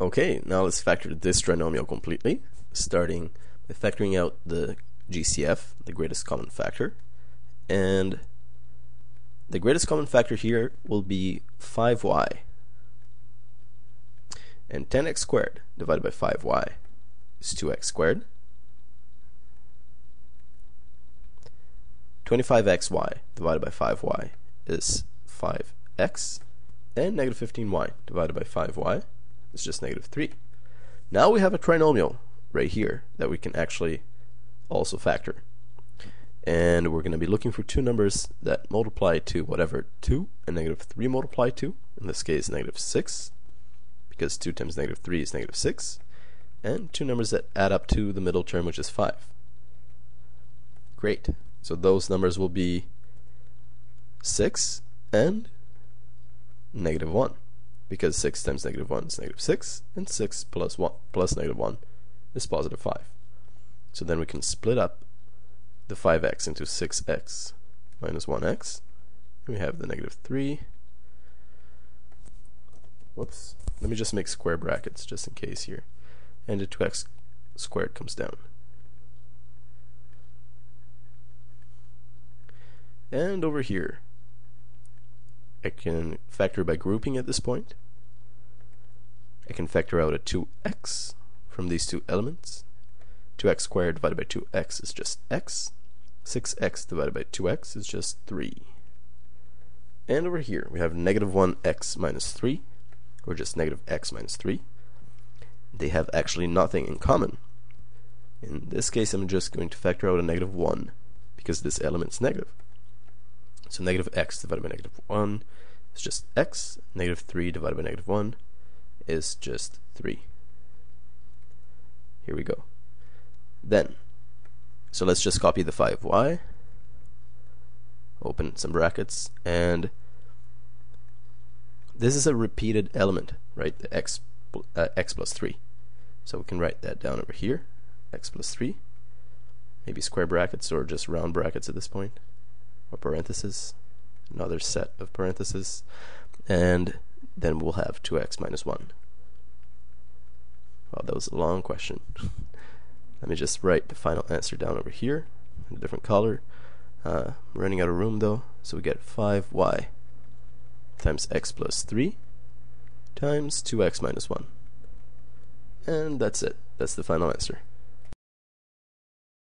Okay, now let's factor this trinomial completely, starting by factoring out the GCF, the greatest common factor. And the greatest common factor here will be 5y. And 10x squared divided by 5y is 2x squared. 25xy divided by 5y is 5x. And negative 15y divided by 5y is just negative 3. Now we have a trinomial right here that we can actually also factor. And we're going to be looking for two numbers that multiply to whatever 2 and negative 3 multiply to. In this case, negative 6, because 2 times negative 3 is negative 6. And two numbers that add up to the middle term, which is 5. Great. So those numbers will be 6 and negative 1 because 6 times negative 1 is negative 6 and 6 plus 1 plus negative 1 is positive 5 so then we can split up the 5x into 6x minus 1x and we have the negative 3 whoops. Let me just make square brackets just in case here. And the 2x squared comes down. And over here I can factor by grouping at this point. I can factor out a 2x from these two elements. 2x squared divided by 2x is just x. 6x divided by 2x is just 3. And over here we have negative 1x minus 3, or just negative x minus 3. They have actually nothing in common. In this case I'm just going to factor out a negative 1 because this element's negative. So negative x divided by negative 1 is just x. Negative 3 divided by negative 1 is just 3. Here we go. Then, so let's just copy the 5y, open some brackets, and this is a repeated element, right? The x, uh, x plus 3. So we can write that down over here, x plus 3. Maybe square brackets or just round brackets at this point or parentheses, another set of parentheses, and then we'll have 2x minus 1. Well, that was a long question. Let me just write the final answer down over here in a different color. Uh, running out of room though, so we get 5y times x plus 3 times 2x minus 1. And that's it. That's the final answer.